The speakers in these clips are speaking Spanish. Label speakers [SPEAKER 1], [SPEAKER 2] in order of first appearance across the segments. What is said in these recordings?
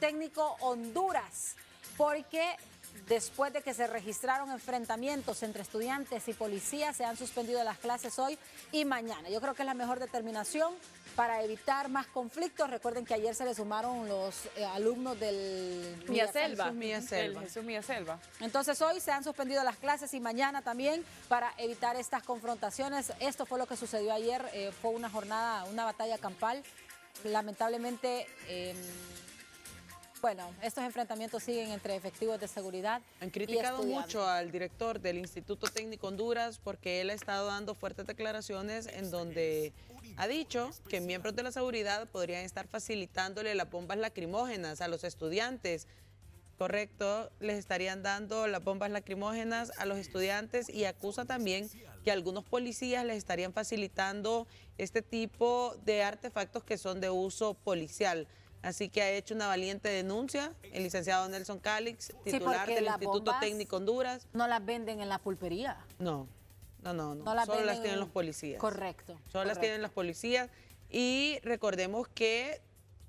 [SPEAKER 1] Técnico Honduras, porque después de que se registraron enfrentamientos entre estudiantes y policías, se han suspendido las clases hoy y mañana. Yo creo que es la mejor determinación para evitar más conflictos. Recuerden que ayer se le sumaron los eh, alumnos del
[SPEAKER 2] Mía Selva.
[SPEAKER 3] Mía Selva.
[SPEAKER 2] Jesús Mía Selva.
[SPEAKER 1] Entonces hoy se han suspendido las clases y mañana también para evitar estas confrontaciones. Esto fue lo que sucedió ayer, eh, fue una jornada, una batalla campal. Lamentablemente, eh, bueno, estos enfrentamientos siguen entre efectivos de seguridad.
[SPEAKER 3] Han criticado mucho al director del Instituto Técnico Honduras porque él ha estado dando fuertes declaraciones en donde ha dicho que miembros de la seguridad podrían estar facilitándole las bombas lacrimógenas a los estudiantes. Correcto, les estarían dando las bombas lacrimógenas a los estudiantes y acusa también que algunos policías les estarían facilitando este tipo de artefactos que son de uso policial. Así que ha hecho una valiente denuncia el licenciado Nelson Calix, titular del Instituto Técnico Honduras.
[SPEAKER 1] No las venden en la pulpería.
[SPEAKER 3] No, no, no, no.
[SPEAKER 1] No las
[SPEAKER 3] Solo las tienen
[SPEAKER 1] en-
[SPEAKER 3] los policías.
[SPEAKER 1] Correcto.
[SPEAKER 3] Solo las tienen los policías. Y recordemos que,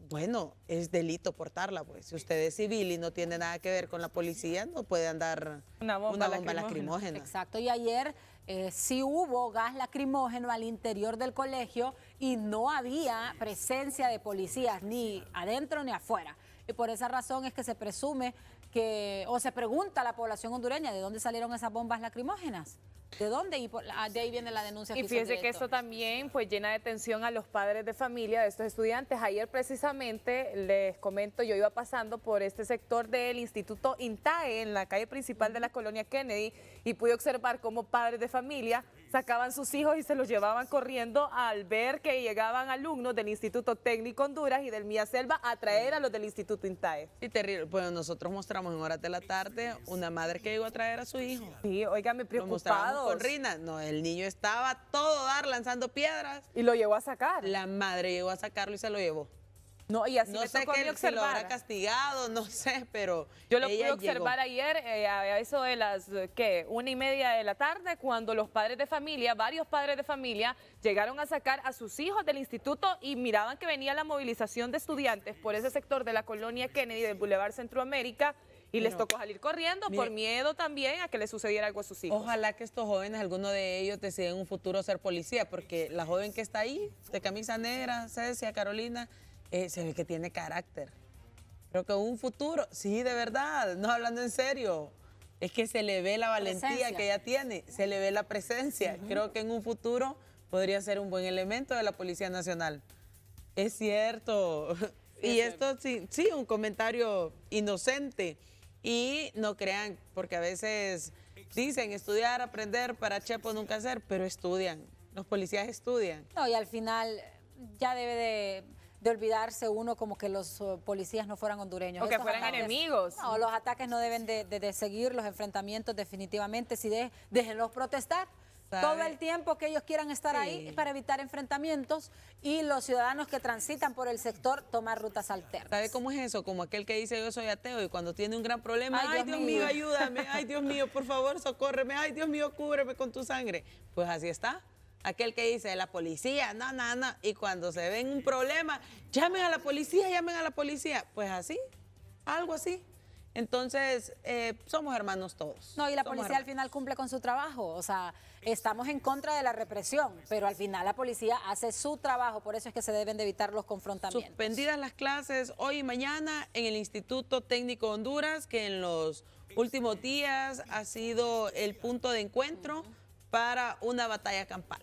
[SPEAKER 3] bueno, es delito portarla, pues. Si usted es civil y no tiene nada que ver con la policía, no puede andar
[SPEAKER 2] Una bomba
[SPEAKER 3] lacrimógena.
[SPEAKER 2] lacrimógena.
[SPEAKER 1] Exacto, y ayer eh, sí hubo gas lacrimógeno al interior del colegio y no había presencia de policías ni adentro ni afuera. Y por esa razón es que se presume que, o se pregunta a la población hondureña de dónde salieron esas bombas lacrimógenas. ¿De dónde? Y por- ah, de ahí viene la denuncia.
[SPEAKER 2] Y
[SPEAKER 1] que
[SPEAKER 2] fíjese que esto también pues llena de tensión a los padres de familia de estos estudiantes. Ayer precisamente les comento, yo iba pasando por este sector del Instituto INTAE en la calle principal de la colonia Kennedy y pude observar cómo padres de familia sacaban sus hijos y se los llevaban corriendo al ver que llegaban alumnos del Instituto Técnico Honduras y del Mía Selva a traer a los del Instituto INTAE.
[SPEAKER 3] Y terrible. Bueno, nosotros mostramos en horas de la tarde una madre que llegó a traer a su hijo.
[SPEAKER 2] Sí,
[SPEAKER 3] mostrábamos
[SPEAKER 2] preocupados.
[SPEAKER 3] con Rina. No, el niño estaba todo dar lanzando piedras.
[SPEAKER 2] Y lo llevó a sacar.
[SPEAKER 3] La madre llegó a sacarlo y se lo llevó.
[SPEAKER 2] No, y así
[SPEAKER 3] no
[SPEAKER 2] me
[SPEAKER 3] sé
[SPEAKER 2] tocó a mí
[SPEAKER 3] si lo habrá
[SPEAKER 2] observar.
[SPEAKER 3] castigado, no sé, pero
[SPEAKER 2] Yo lo pude observar
[SPEAKER 3] llegó.
[SPEAKER 2] ayer eh, a eso de las, eh, ¿qué? Una y media de la tarde, cuando los padres de familia, varios padres de familia, llegaron a sacar a sus hijos del instituto y miraban que venía la movilización de estudiantes por ese sector de la colonia Kennedy del Boulevard Centroamérica y les tocó salir corriendo
[SPEAKER 3] mire,
[SPEAKER 2] por miedo también a que les sucediera algo a sus hijos.
[SPEAKER 3] Ojalá que estos jóvenes, alguno de ellos, deciden en un futuro ser policía, porque la joven que está ahí, de camisa negra, Cecia, Carolina, eh, se ve que tiene carácter. Creo que un futuro, sí, de verdad, no hablando en serio, es que se le ve la valentía
[SPEAKER 1] Presencia.
[SPEAKER 3] que ella tiene, se le ve la presencia. Creo que en un futuro podría ser un buen elemento de la Policía Nacional. Es cierto. y esto sí, sí, un comentario inocente. Y no crean, porque a veces dicen estudiar, aprender para Chepo nunca hacer, pero estudian. Los policías estudian.
[SPEAKER 1] No, y al final ya debe de, de olvidarse uno como que los uh, policías no fueran hondureños.
[SPEAKER 2] O que fueran enemigos.
[SPEAKER 1] No, los ataques no deben de, de- de seguir, los enfrentamientos definitivamente, si de, déjenlos protestar.
[SPEAKER 3] ¿Sabe?
[SPEAKER 1] Todo el tiempo que ellos quieran estar
[SPEAKER 3] Sí.
[SPEAKER 1] ahí para evitar enfrentamientos y los ciudadanos que transitan por el sector tomar rutas alternas.
[SPEAKER 3] ¿Sabe cómo es eso? Como aquel que dice yo soy ateo y cuando tiene un gran problema,
[SPEAKER 1] Ay,
[SPEAKER 3] ay,
[SPEAKER 1] Dios
[SPEAKER 3] Dios,
[SPEAKER 1] mío.
[SPEAKER 3] mío, ayúdame, ay Dios mío, por favor, socórreme, ay Dios mío, cúbreme con tu sangre. Pues así está. Aquel que dice la policía, no, no, no, y cuando se ven un problema, llamen a la policía, llamen a la policía. Pues así, algo así. Entonces, eh, somos hermanos todos.
[SPEAKER 1] No, y la
[SPEAKER 3] Somos
[SPEAKER 1] policía al final cumple con su trabajo. O sea, estamos en contra de la represión, pero al final la policía hace su trabajo. Por eso es que se deben de evitar los confrontamientos.
[SPEAKER 3] Suspendidas las clases hoy y mañana en el Instituto Técnico Honduras, que en los últimos días ha sido el punto de encuentro para una batalla campal.